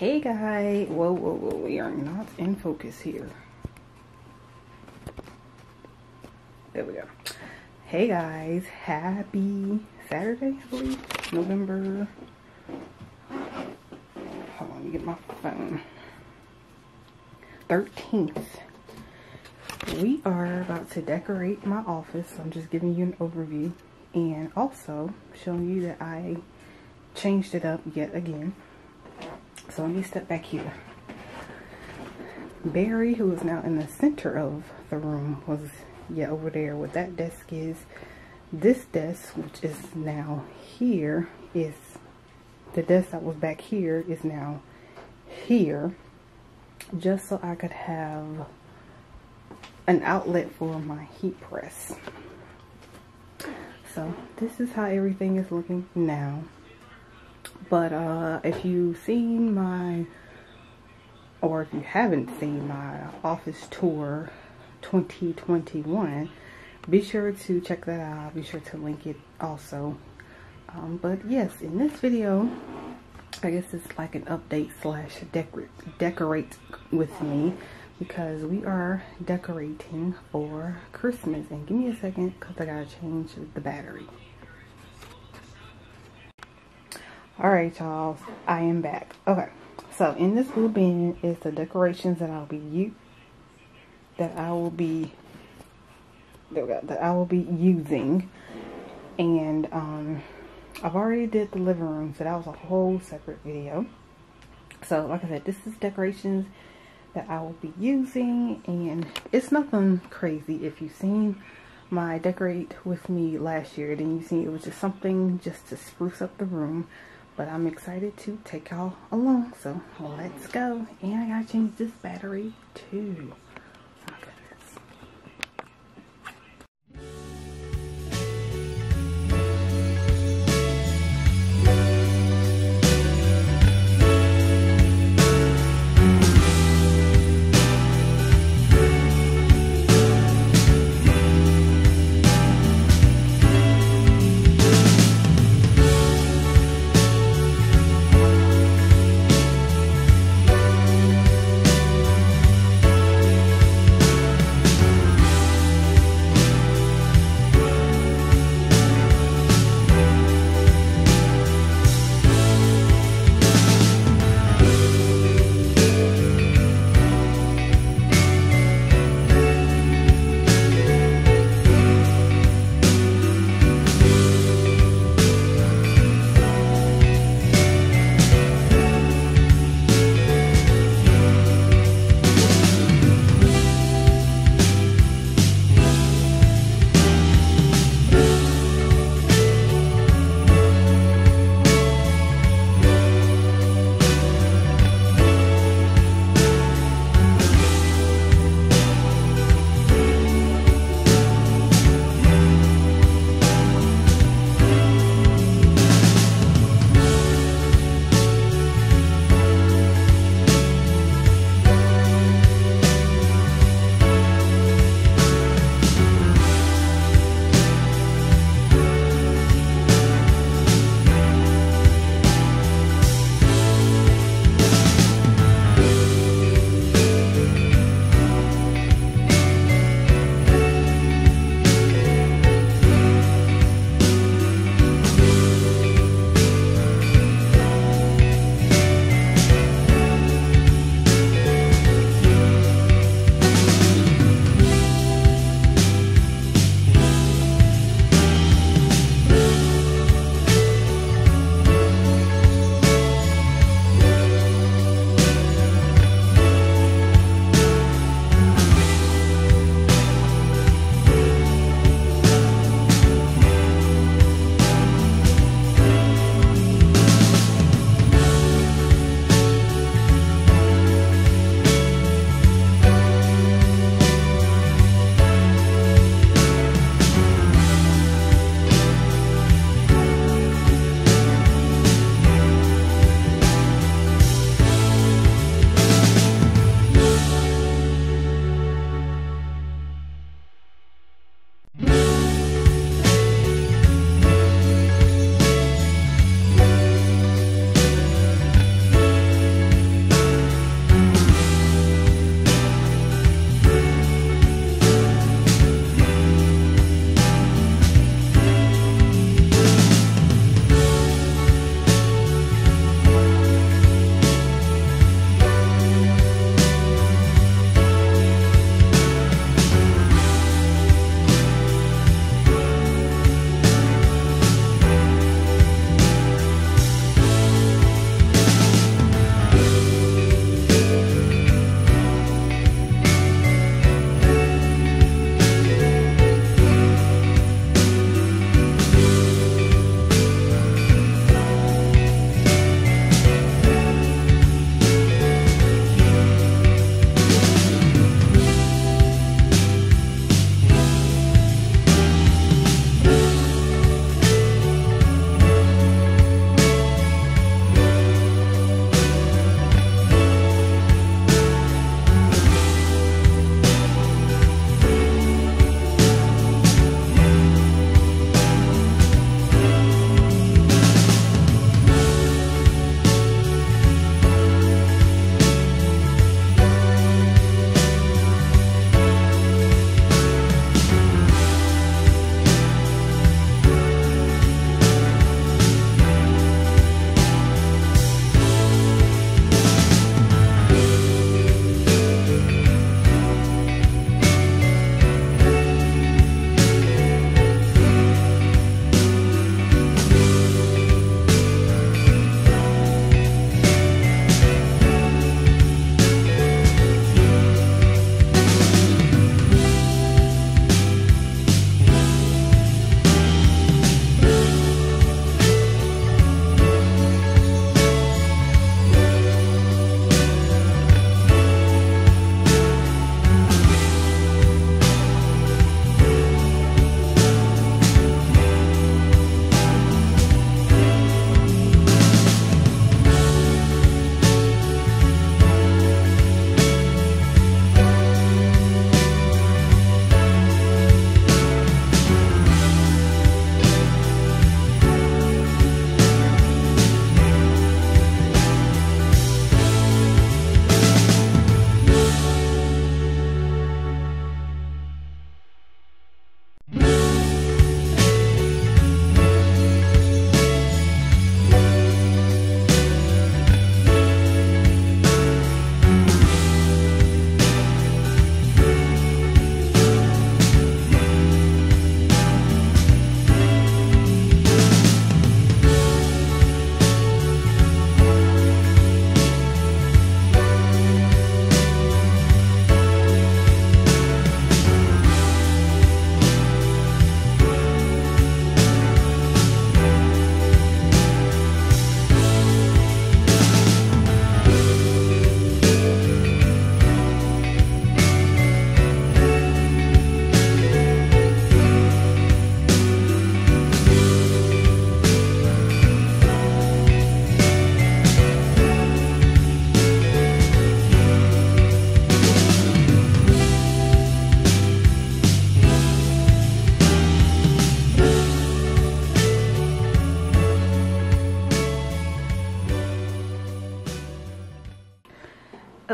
Hey guys, whoa, whoa, whoa, we are not in focus here. There we go. Hey guys, happy Saturday, I believe, November. Hold on, let me get my phone. 13th. We are about to decorate my office. I'm just giving you an overview and also showing you that I changed it up yet again. So let me step back here. Barry, who is now in the center of the room, was yeah over there where that desk is. This desk, which is now here, is the desk that was back here is now here. Just so I could have an outlet for my heat press. So this is how everything is looking now. But uh, if you've seen my, or if you haven't seen my office tour 2021, be sure to check that out. I'll be sure to link it also. Um, but yes, in this video, I guess it's like an update slash decorate, decorate with me because we are decorating for Christmas. And give me a second because I gotta change the battery. Alright y'all, I am back. Okay, so in this little bin is the decorations that I'll be you that I will be that I will be using. And um I've already did the living room, so that was a whole separate video. So like I said, this is decorations that I will be using and it's nothing crazy. If you've seen my decorate with me last year, then you see it was just something just to spruce up the room. But I'm excited to take y'all along. So let's go. And I gotta change this battery too.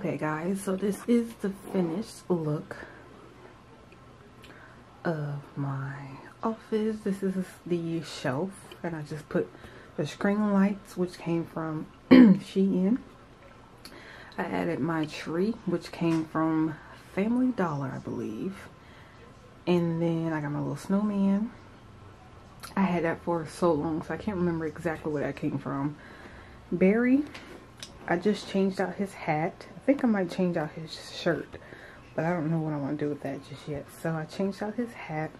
Okay guys, so this is the finished look of my office. This is the shelf and I just put the string lights which came from Shein. I added my tree which came from Family Dollar I believe. And then I got my little snowman. I had that for so long so I can't remember exactly where that came from. Barry, I just changed out his hat. I think I might change out his shirt. But I don't know what I want to do with that just yet. So I changed out his hat.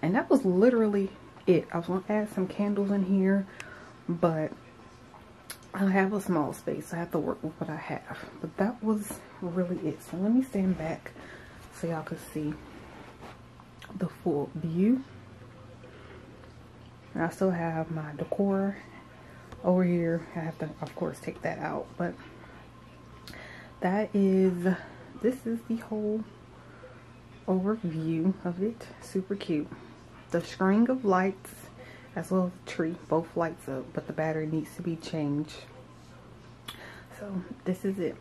And that was literally it. I was going to add some candles in here. But I have a small space. I have to work with what I have. But that was really it. So let me stand back so y'all can see the full view. I still have my decor over here. I have to, of course, take that out. But that is, this is the whole overview of it. Super cute. The string of lights as well as the tree both lights up but the battery needs to be changed so this is it